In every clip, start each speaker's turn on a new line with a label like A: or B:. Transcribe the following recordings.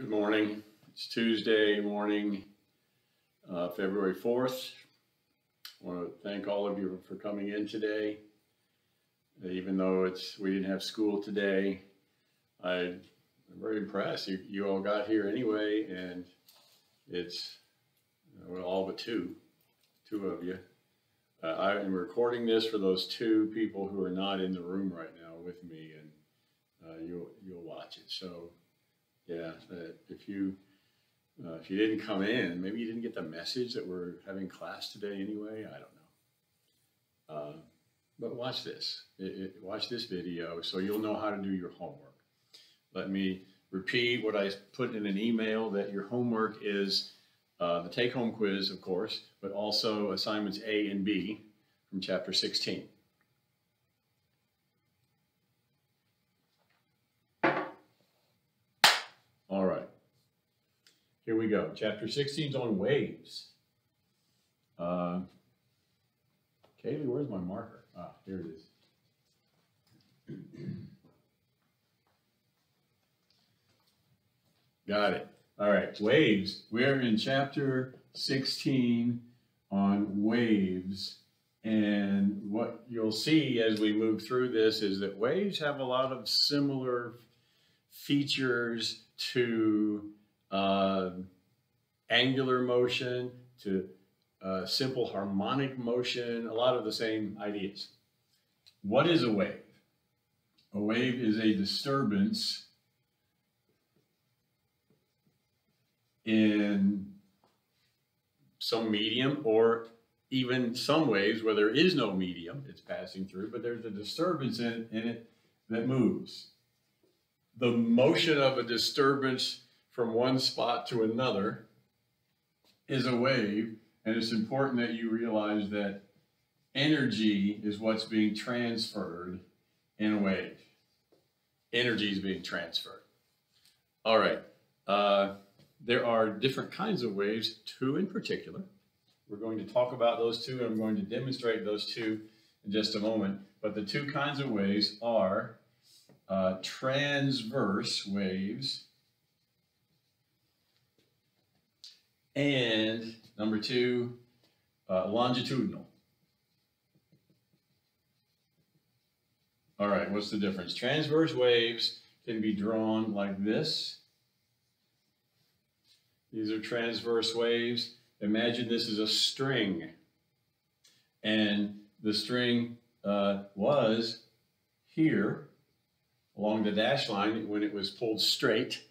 A: Good morning. It's Tuesday morning, uh, February 4th. I want to thank all of you for coming in today. Even though it's we didn't have school today, I, am very impressed. You, you all got here anyway, and it's well, all but two, two of you. Uh, I am recording this for those two people who are not in the room right now with me, and uh, you'll you'll watch it. So yeah, that if you uh, if you didn't come in, maybe you didn't get the message that we're having class today anyway. I don't know. Uh, but watch this. It, it, watch this video so you'll know how to do your homework. Let me repeat what I put in an email that your homework is uh, the take-home quiz, of course, but also assignments A and B from chapter 16. All right. Here we go. Chapter 16 is on waves. Uh, Kaylee, where's my marker? Ah, here it is. Got it. All right, waves. We're in chapter 16 on waves. And what you'll see as we move through this is that waves have a lot of similar features to uh, angular motion, to uh, simple harmonic motion, a lot of the same ideas. What is a wave? A wave is a disturbance in some medium or even some waves where there is no medium it's passing through, but there's a disturbance in, in it that moves the motion of a disturbance from one spot to another is a wave, and it's important that you realize that energy is what's being transferred in a wave. Energy is being transferred. All right. Uh, there are different kinds of waves, two in particular. We're going to talk about those two, and I'm going to demonstrate those two in just a moment. But the two kinds of waves are uh, transverse waves. And number two, uh, longitudinal. All right, what's the difference? Transverse waves can be drawn like this. These are transverse waves. Imagine this is a string. And the string uh, was here along the dash line when it was pulled straight.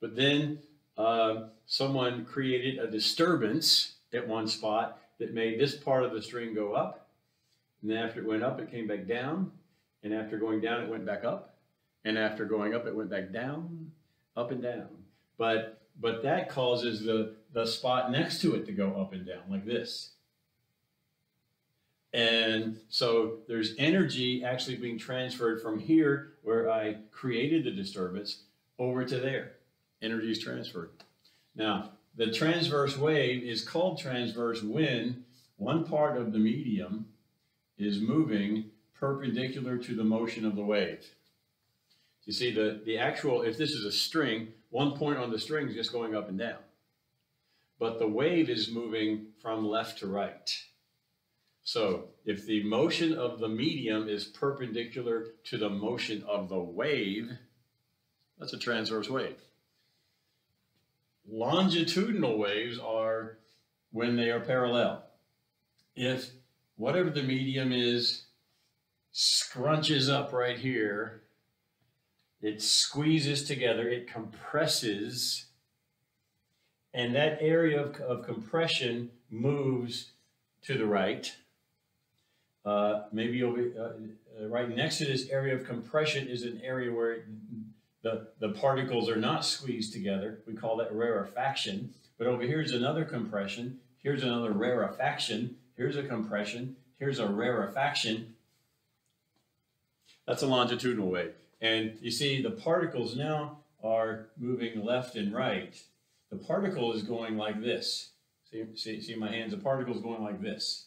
A: But then uh, someone created a disturbance at one spot that made this part of the string go up. And then after it went up, it came back down. And after going down, it went back up. And after going up, it went back down, up and down. But but that causes the, the spot next to it to go up and down like this. And so there's energy actually being transferred from here, where I created the disturbance, over to there. Energy is transferred. Now, the transverse wave is called transverse when one part of the medium is moving perpendicular to the motion of the wave. You see, the, the actual, if this is a string, one point on the string is just going up and down. But the wave is moving from left to right. So if the motion of the medium is perpendicular to the motion of the wave, that's a transverse wave. Longitudinal waves are when they are parallel. If whatever the medium is scrunches up right here, it squeezes together, it compresses, and that area of, of compression moves to the right uh, maybe over uh, uh, right next to this area of compression is an area where it, the, the particles are not squeezed together. We call that rarefaction. But over here is another compression. Here's another rarefaction. Here's a compression. Here's a rarefaction. That's a longitudinal wave. And you see the particles now are moving left and right. The particle is going like this. See, see, see my hands? The particle is going like this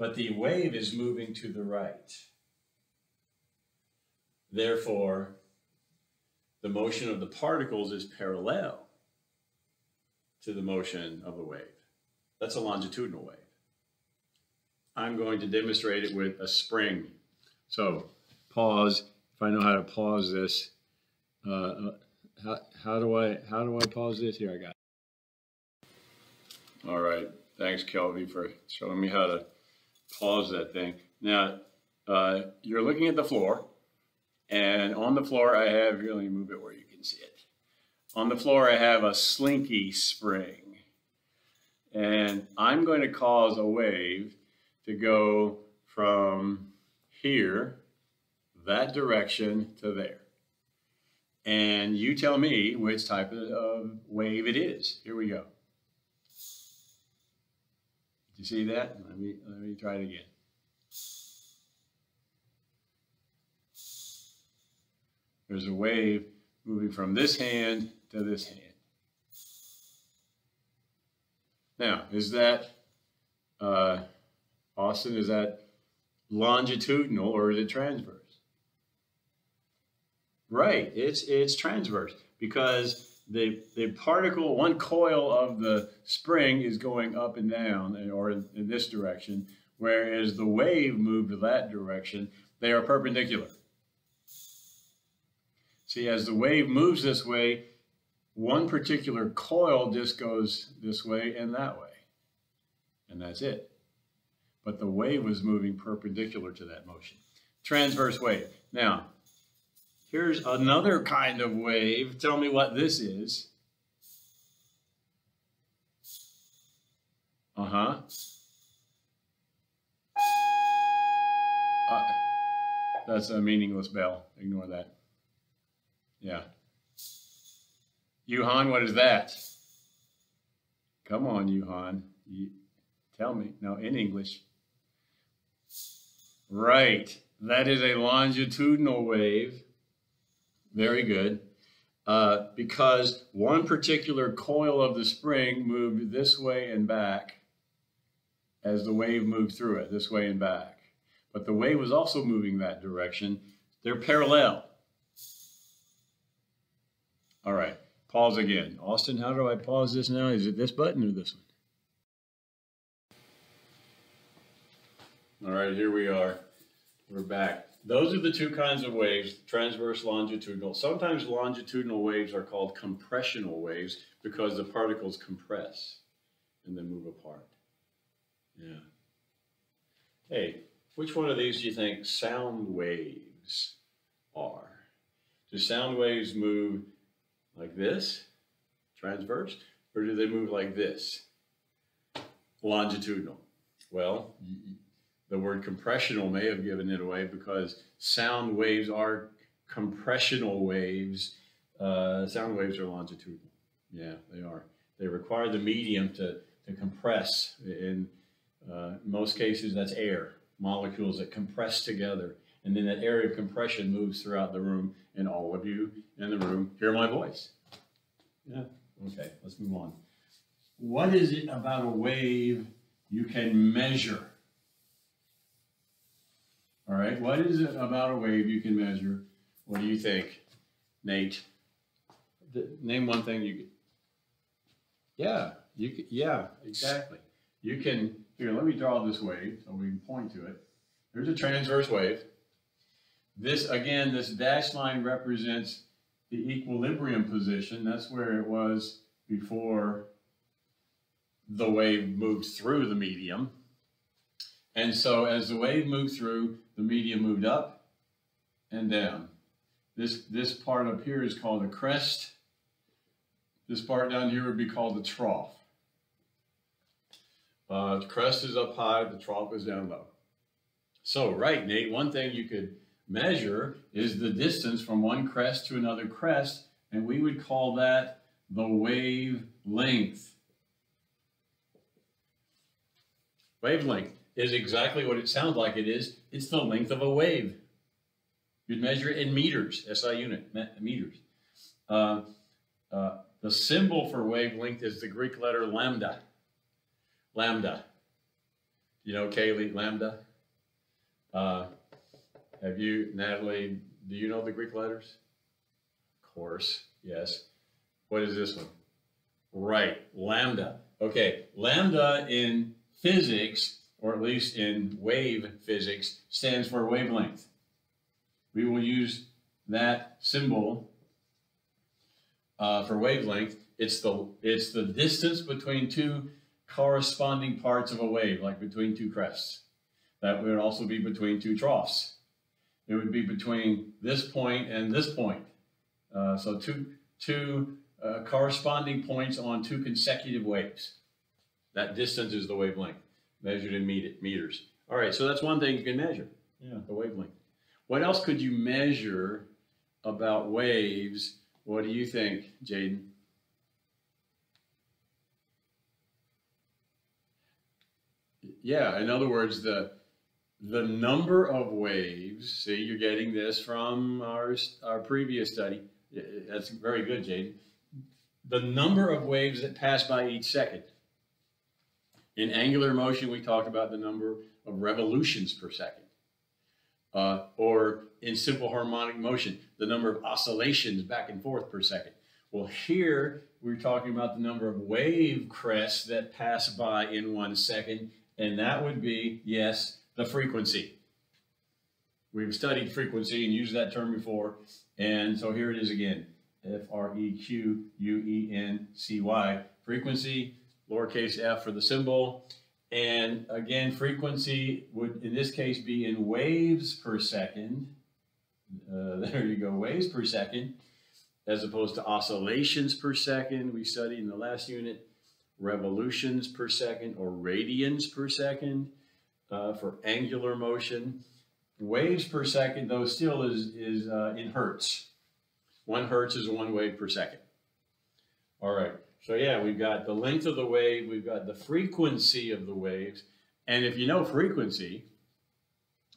A: but the wave is moving to the right. Therefore, the motion of the particles is parallel to the motion of the wave. That's a longitudinal wave. I'm going to demonstrate it with a spring. So pause. If I know how to pause this, uh, uh, how, how do I how do I pause this? Here I got. It. All right. Thanks, Kelvin, for showing me how to pause that thing. Now, uh, you're looking at the floor, and on the floor I have. Here, let me move it where you can see it. On the floor I have a slinky spring, and I'm going to cause a wave to go from here, that direction to there. And you tell me which type of wave it is. Here we go. Did you see that? Let me, let me try it again. There's a wave moving from this hand to this hand. Now, is that uh, Austin, is that longitudinal or is it transverse? Right, it's it's transverse because the the particle, one coil of the spring is going up and down, or in, in this direction, whereas the wave moved that direction. They are perpendicular. See, as the wave moves this way, one particular coil just goes this way and that way, and that's it but the wave was moving perpendicular to that motion. Transverse wave. Now, here's another kind of wave. Tell me what this is. Uh-huh. Uh, that's a meaningless bell. Ignore that. Yeah. Yuhan, what is that? Come on, Yuhan. You, tell me. No, in English. Right. That is a longitudinal wave. Very good. Uh, because one particular coil of the spring moved this way and back as the wave moved through it, this way and back. But the wave was also moving that direction. They're parallel. All right, pause again. Austin, how do I pause this now? Is it this button or this one? All right, here we are. We're back. Those are the two kinds of waves, transverse, longitudinal. Sometimes longitudinal waves are called compressional waves because the particles compress and then move apart. Yeah. Hey, which one of these do you think sound waves are? Do sound waves move like this, transverse, or do they move like this, longitudinal? Well, the word compressional may have given it away because sound waves are compressional waves. Uh, sound waves are longitudinal. Yeah, they are. They require the medium to, to compress. In uh, most cases, that's air, molecules that compress together. And then that area of compression moves throughout the room, and all of you in the room hear my voice. Yeah, okay, let's move on. What is it about a wave you can measure? All right, what is it about a wave you can measure? What do you think, Nate? The, name one thing you could. Yeah, you could, yeah, exactly. You can, here, let me draw this wave so we can point to it. There's a transverse wave. This, again, this dashed line represents the equilibrium position. That's where it was before the wave moved through the medium. And so as the wave moved through, the medium moved up and down. This, this part up here is called a crest. This part down here would be called the trough. Uh, the crest is up high, the trough is down low. So, right, Nate, one thing you could measure is the distance from one crest to another crest, and we would call that the wavelength. Wavelength is exactly what it sounds like it is. It's the length of a wave. You'd measure it in meters, SI unit, meters. Uh, uh, the symbol for wavelength is the Greek letter lambda. Lambda. You know, Kaylee, lambda? Uh, have you, Natalie, do you know the Greek letters? Of course, yes. What is this one? Right, lambda. Okay, lambda in physics, or at least in wave physics, stands for wavelength. We will use that symbol uh, for wavelength. It's the, it's the distance between two corresponding parts of a wave, like between two crests. That would also be between two troughs. It would be between this point and this point. Uh, so two, two uh, corresponding points on two consecutive waves. That distance is the wavelength, measured in meters. All right, so that's one thing you can measure, yeah, the wavelength. What else could you measure about waves? What do you think, Jaden? Yeah, in other words, the the number of waves. See, you're getting this from our our previous study. That's very good, Jaden. The number of waves that pass by each second. In angular motion, we talk about the number of revolutions per second. Uh, or in simple harmonic motion, the number of oscillations back and forth per second. Well, here we're talking about the number of wave crests that pass by in one second, and that would be, yes, the frequency. We've studied frequency and used that term before, and so here it is again. F-R-E-Q-U-E-N-C-Y. Frequency, lowercase f for the symbol. And again, frequency would in this case be in waves per second. Uh, there you go, waves per second, as opposed to oscillations per second we studied in the last unit, revolutions per second or radians per second uh, for angular motion. Waves per second, though, still is, is uh, in hertz. One hertz is one wave per second. All right. So yeah, we've got the length of the wave, we've got the frequency of the waves. And if you know frequency,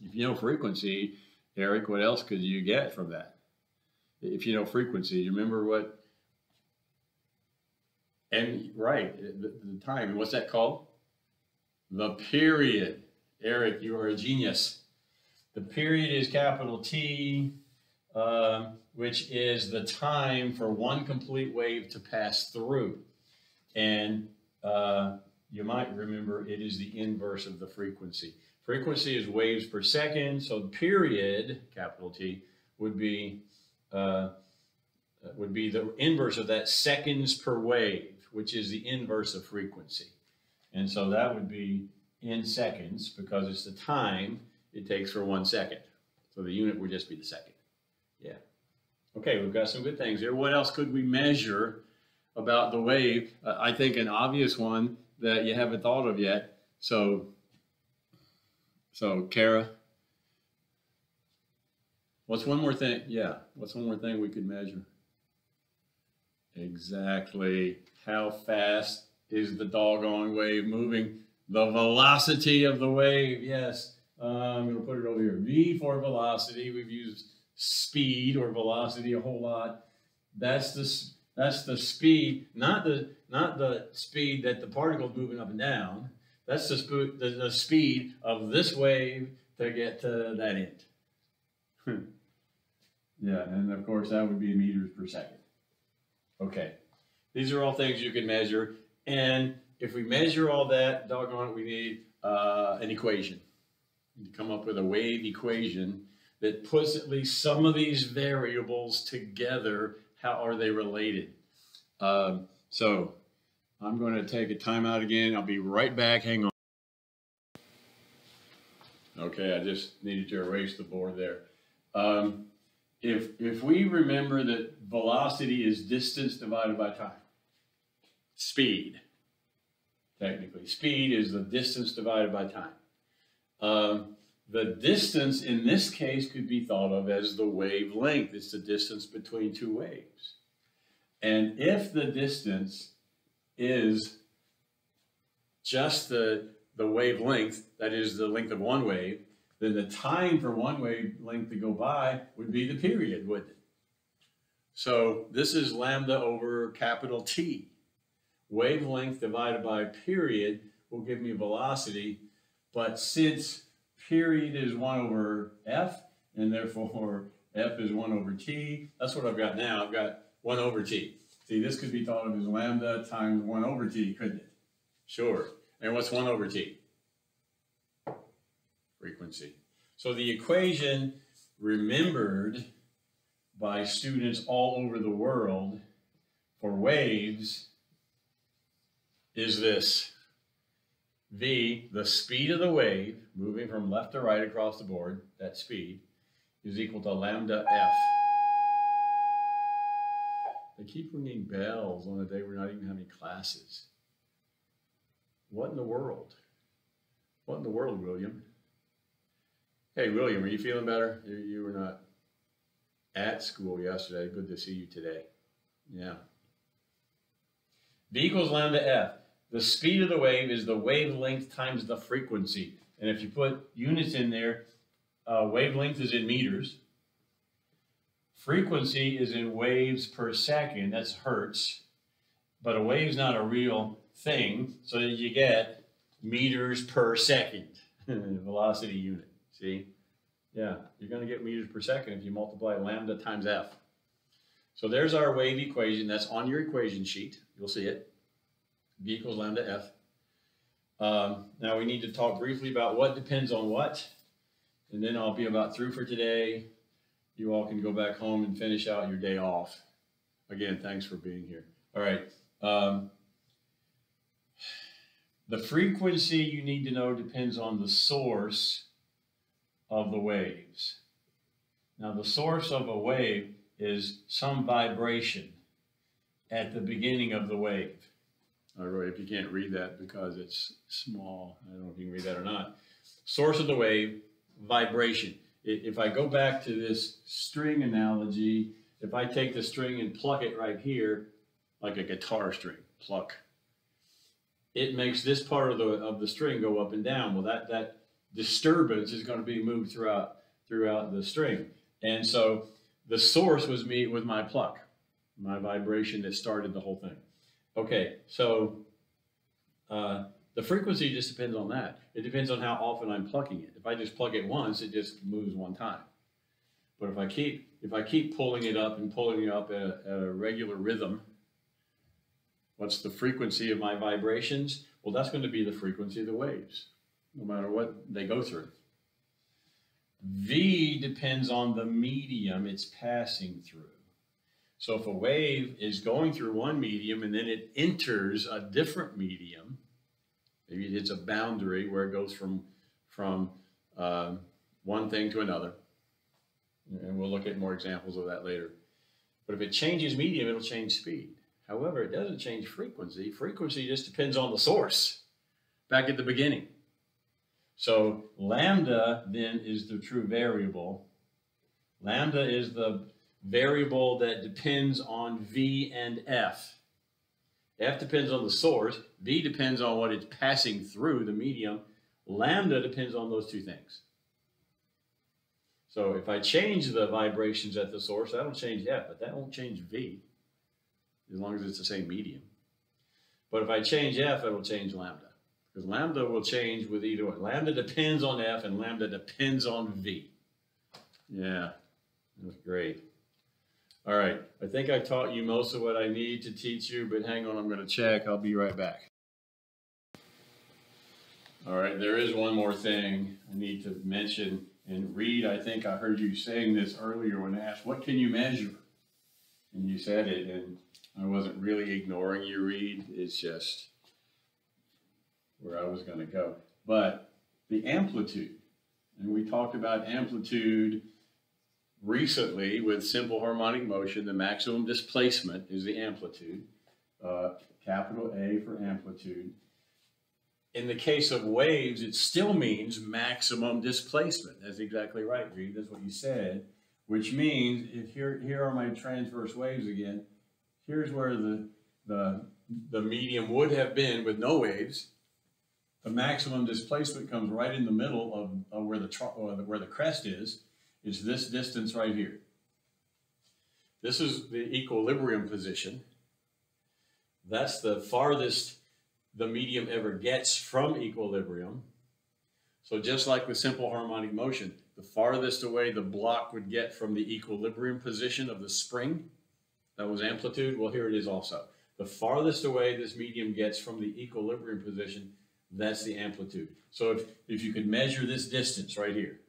A: if you know frequency, Eric, what else could you get from that? If you know frequency, you remember what, and right, the, the time, what's that called? The period. Eric, you are a genius. The period is capital T, uh, which is the time for one complete wave to pass through. And uh, you might remember it is the inverse of the frequency. Frequency is waves per second, so period, capital T, would be uh, would be the inverse of that seconds per wave, which is the inverse of frequency. And so that would be in seconds because it's the time it takes for one second. So the unit would just be the second. Yeah. Okay, we've got some good things here. What else could we measure about the wave? Uh, I think an obvious one that you haven't thought of yet. So, so Kara, what's one more thing? Yeah, what's one more thing we could measure? Exactly. How fast is the doggone wave moving? The velocity of the wave, yes. Uh, I'm going to put it over here. V for velocity. We've used speed or velocity a whole lot. That's the that's the speed, not the not the speed that the particle's moving up and down. That's the, sp- the, the speed of this wave to get to that end. yeah, and of course that would be meters per second. Okay, these are all things you can measure, and if we measure all that, doggone it, we need uh, an equation. to come up with a wave equation that puts at least some of these variables together. How are they related? Um, so I'm going to take a timeout again. I'll be right back. Hang on. Okay, I just needed to erase the board there. Um, if, if we remember that velocity is distance divided by time, speed, technically. Speed is the distance divided by time. Um, the distance in this case could be thought of as the wavelength. It's the distance between two waves. And if the distance is just the, the wavelength, that is the length of one wave, then the time for one wavelength to go by would be the period, wouldn't it? So this is lambda over capital T wavelength divided by period will give me velocity. But since period is 1 over f, and therefore F is 1 over t. That's what I've got now. I've got 1 over t. See, this could be thought of as lambda times 1 over t, couldn't it? Sure. And what's 1 over t? Frequency. So the equation remembered by students all over the world for waves is this. V, the speed of the wave, moving from left to right across the board, that speed, is equal to lambda f. They keep ringing bells on a day we're not even having classes. What in the world? What in the world, William? Hey, William, are you feeling better? You, you were not at school yesterday. Good to see you today. Yeah. V equals lambda f. The speed of the wave is the wavelength times the frequency. And if you put units in there, uh, wavelength is in meters. Frequency is in waves per second. That's hertz. But a wave's not a real thing. So you get meters per second, velocity unit. See? Yeah, you're going to get meters per second if you multiply lambda times f. So there's our wave equation. That's on your equation sheet. You'll see it. V equals lambda f. Um, now we need to talk briefly about what depends on what. And then I'll be about through for today. You all can go back home and finish out your day off. Again, thanks for being here. All right. Um, the frequency you need to know depends on the source of the waves. Now, the source of a wave is some vibration at the beginning of the wave. Uh, All right, if you can't read that because it's small, I don't know if you can read that or not. Source of the wave, vibration. If I go back to this string analogy, if I take the string and pluck it right here, like a guitar string, pluck, it makes this part of the of the string go up and down. Well, that that disturbance is going to be moved throughout throughout the string, and so the source was me with my pluck, my vibration that started the whole thing. Okay, so uh, the frequency just depends on that. It depends on how often I'm plucking it. If I just plug it once, it just moves one time. But if I keep if I keep pulling it up and pulling it up at a, at a regular rhythm, what's the frequency of my vibrations? Well, that's going to be the frequency of the waves, no matter what they go through. V depends on the medium it's passing through. So if a wave is going through one medium and then it enters a different medium, maybe it's a boundary where it goes from, from uh, one thing to another. And we'll look at more examples of that later. But if it changes medium, it'll change speed. However, it doesn't change frequency. Frequency just depends on the source back at the beginning. So lambda then is the true variable. Lambda is the variable that depends on V and F. F depends on the source. V depends on what it's passing through, the medium. Lambda depends on those two things. So if I change the vibrations at the source, that'll change F, but that won't change V, as long as it's the same medium. But if I change F, it'll change lambda. Because lambda will change with either one. Lambda depends on F, and lambda depends on V. Yeah, that's great. All right, I think I taught you most of what I need to teach you, but hang on, I'm going to check. I'll be right back. All right, there is one more thing I need to mention. And Reed, I think I heard you saying this earlier when asked, what can you measure? And you said it, and I wasn't really ignoring you, Reed. It's just where I was going to go. But the amplitude, and we talked about amplitude recently with simple harmonic motion, the maximum displacement is the amplitude, uh, capital A for amplitude. In the case of waves, it still means maximum displacement. That's exactly right, Reed. That's what you said, which means if here, here are my transverse waves again, here's where the, the, the medium would have been with no waves. The maximum displacement comes right in the middle of, of where, the, where the crest is, is this distance right here. This is the equilibrium position. That's the farthest the medium ever gets from equilibrium. So just like with simple harmonic motion, the farthest away the block would get from the equilibrium position of the spring, that was amplitude. Well, here it is also. The farthest away this medium gets from the equilibrium position, that's the amplitude. So if, if you could measure this distance right here,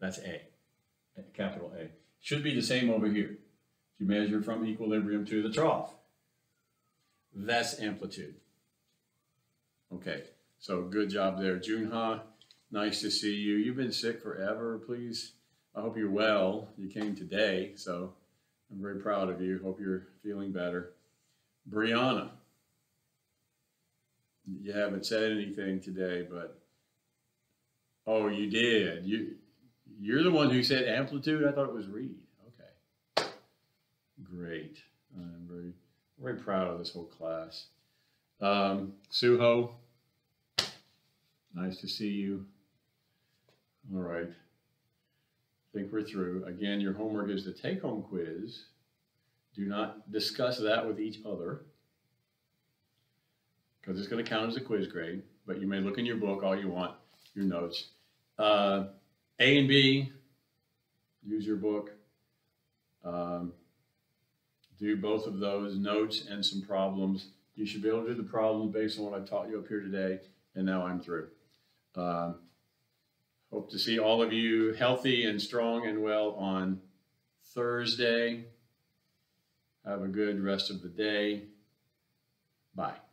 A: that's A, capital A. Should be the same over here. You measure from equilibrium to the trough, that's amplitude. Okay, so good job there. Junha, nice to see you. You've been sick forever, please. I hope you're well. You came today, so I'm very proud of you. Hope you're feeling better. Brianna, you haven't said anything today, but oh, you did. You you're the one who said amplitude. I thought it was Reed. Okay, great. I'm very very proud of this whole class. Um, Suho, nice to see you. All right. I think we're through. Again, your homework is the take-home quiz. Do not discuss that with each other because it's going to count as a quiz grade, but you may look in your book all you want, your notes. Uh, a and B, use your book. Um, do both of those notes and some problems. You should be able to do the problems based on what I've taught you up here today, and now I'm through. Um, hope to see all of you healthy and strong and well on Thursday. Have a good rest of the day. Bye.